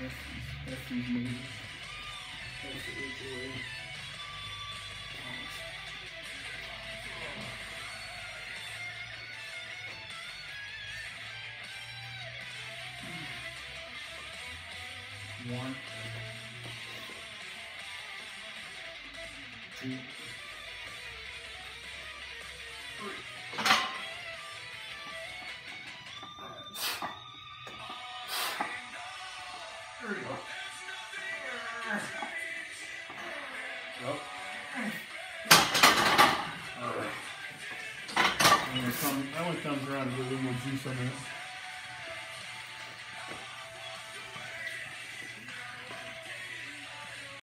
that's, that's these movies. That's the enjoy. One, two, Go. Well. Alright. That one comes around with a little more juice on it.